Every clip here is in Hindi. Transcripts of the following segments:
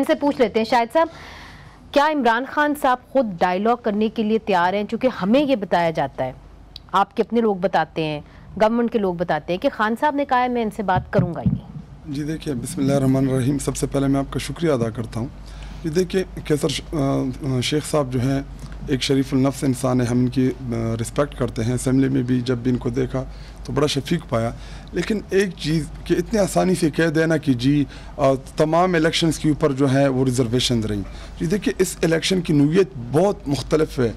इनसे पूछ लेते हैं शायद साहब, क्या इमरान खान साहब खुद डायलॉग करने के लिए तैयार हैं? क्योंकि हमें ये बताया जाता है। आपके अपने लोग बताते हैं गवर्नमेंट के लोग बताते हैं कि खान साहब ने कहा है, मैं इनसे बात करूँगा ही। जी देखिए, बिस्मिल्लाह रहीम, सबसे पहले मैं आपका शुक्रिया अदा करता हूँ। जी देखिए, कैसर शेख साहब जो हैं एक शरीफ नफ्स इंसान है, हम इनकी रिस्पेक्ट करते हैं। असम्बली में भी जब भी इनको देखा तो बड़ा शफीक पाया। लेकिन एक चीज़ कि इतनी आसानी से कह देना कि जी तमाम इलेक्शंस के ऊपर जो है, वो रिजर्वेशन रही। जी, देखिए, इस इलेक्शन की नूत बहुत मुख्तलफ है।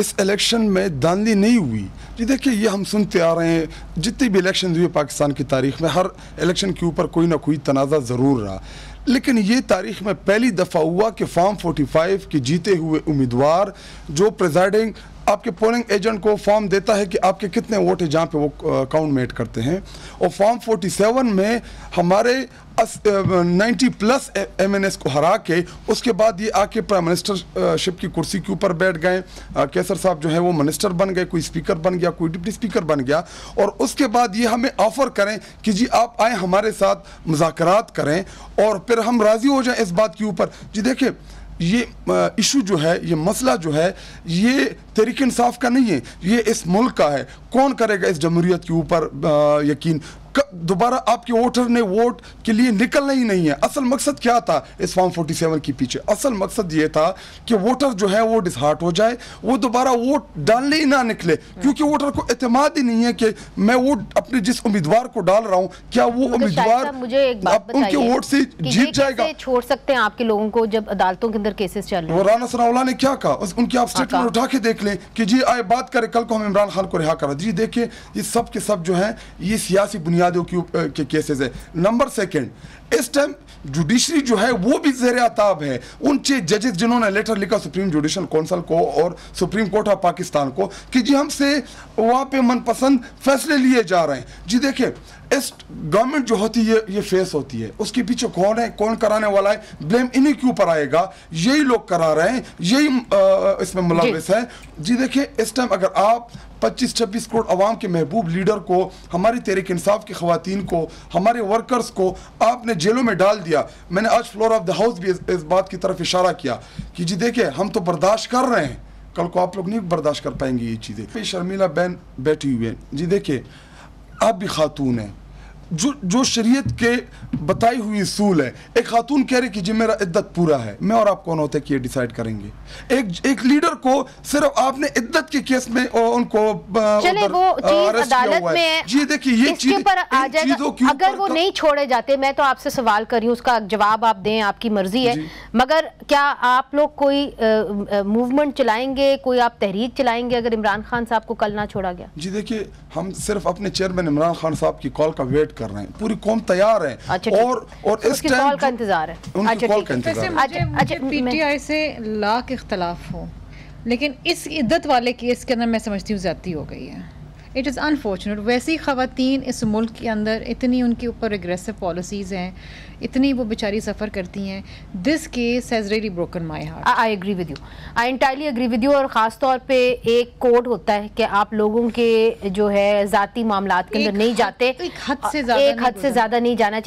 इस इलेक्शन में दानली नहीं हुई। जी, देखिए, ये हम सुनते आ रहे हैं, जितनी भी इलेक्शन हुए पाकिस्तान की तारीख में, हर इलेक्शन के ऊपर कोई ना कोई तनाज़ा ज़रूर रहा। लेकिन ये तारीख में पहली दफ़ा हुआ कि फॉर्म 45 के जीते हुए उम्मीदवार जो प्रेजाइडिंग आपके पोलिंग एजेंट को फॉर्म देता है कि आपके कितने वोट है जहाँ पे वो काउंट मेट करते हैं। और फॉर्म 47 में हमारे ninety plus M N S को हरा के उसके बाद ये आके प्राइम मिनिस्टरशिप की कुर्सी के ऊपर बैठ गए। केसर साहब जो है वो मिनिस्टर बन गए, कोई स्पीकर बन गया, कोई डिप्टी स्पीकर बन गया। और उसके बाद ये हमें ऑफ़र करें कि जी आप आए हमारे साथ मुजाकरात करें और फिर हम राज़ी हो जाएँ इस बात के ऊपर। जी देखिए ये इशू जो है, ये मसला जो है, ये तरीकानसाफ़ का नहीं है। ये इस मुल्क का है। कौन करेगा इस जमहूरियत के ऊपर यकीन? दोबारा आपके वोटर ने वोट के लिए निकलना ही नहीं है। असल मकसद क्या था इस फॉर्म 47 के पीछे? असल मकसद ये था कि वोटर जो है वो डिसहार्ट हो जाए वो दोबारा वोट डालने ही ना निकले। क्योंकि वोटर को एतमाद ही नहीं है कि मैं वोट अपने जिस उम्मीदवार को डाल रहा हूँ क्या वो उम्मीदवार मुझे उनके वोट से जीत जाएगा। छोड़ सकते हैं आपके लोगों को जब अदालतों के अंदर केसेस चल रहे हैं? राना सनाउल्ला ने क्या कहा? उनकी आप स्टेटमेंट हाँ, उठा के देख लें कि जी आए बात करें कल को हम इमरान खान को रिहा करा जी देखिए ये सब के सब जो है ये सियासी बुनियादों की के केसेस है। नंबर सेकंड इस टाइम जुडिशरी जो है, वो भी जेर आताब है। उन छह जजेस जिन्होंने लेटर लिखा सुप्रीम जुडिशल काउंसिल को और सुप्रीम कोर्ट ऑफ़ पाकिस्तान को, कि जी हमसे वहाँ पे मनपसंद फैसले लिए जा रहे हैं। जी देखिए इस गवर्नमेंट जो होती है ये फेस होती है। उसके पीछे कौन है कौन कराने वाला है? ब्लेम इन्हीं के ऊपर आएगा। यही लोग करा रहे हैं। यही इसमें मुलविस है। जी देखिए इस टाइम अगर आप 25-26 करोड़ अवाम के महबूब लीडर को हमारी तहरीक इंसाफ की खातन को हमारे वर्कर्स को आपने जेलों में डाल दिया। मैंने आज फ्लोर ऑफ़ द हाउस भी इस, इस बात की तरफ़ इशारा किया कि जी देखिए हम तो बर्दाश्त कर रहे हैं। कल को आप लोग नहीं बर्दाश्त कर पाएँगे ये चीज़ें। शर्मिला बहन बैठी हुई है। जी देखिए आप भी खातून हैं। जो जो शरीयत के बताई हुई असूल है एक खातून कह रही कि जी मेरा इद्दत पूरा है मैं और आप कौन होते कि ये डिसाइड करेंगे। एक एक लीडर को सिर्फ़ आपने इद्दत के केस में उनको चले वो चीज़ अदालत में है। जी देखिए ये चीज़ पर आ जाएगा। अगर वो नहीं छोड़े जाते मैं तो आपसे सवाल कर रही हूँ उसका जवाब आप दें आपकी मर्ज़ी है। मगर क्या आप लोग कोई मूवमेंट चलाएँगे कोई आप तहरीक चलाएँगे अगर इमरान खान साहब को कल ना छोड़ा गया? जी देखिए हम सिर्फ़ अपने चेयरमैन इमरान खान साहब की कॉल का वेट कर रहे हैं पूरी कौम तैयार है। अच्छा और और इस टाइम का इंतज़ार है। उनकी कॉल का इंतज़ार अच्छा अच्छा पीटीआई से लाख इख्तलाफ हो लेकिन इस इद्दत वाले केस के अंदर मैं समझती हूँ ज़्यादा हो गई है। इट इज़ अनफॉर्चुनेट वैसी ख़वान इस मुल्क के अंदर इतनी उनके ऊपर एग्रेसिव पॉलिसीज़ हैं इतनी वो बेचारी सफ़र करती हैं। This case has really broken my heart I agree with you I entirely agree with you और ख़ास तौर पे एक कोड होता है कि आप लोगों के जो है ज़ाती मामला के अंदर नहीं जाते। एक हद से ज़्यादा एक हद से ज़्यादा नहीं जाना चाहिए।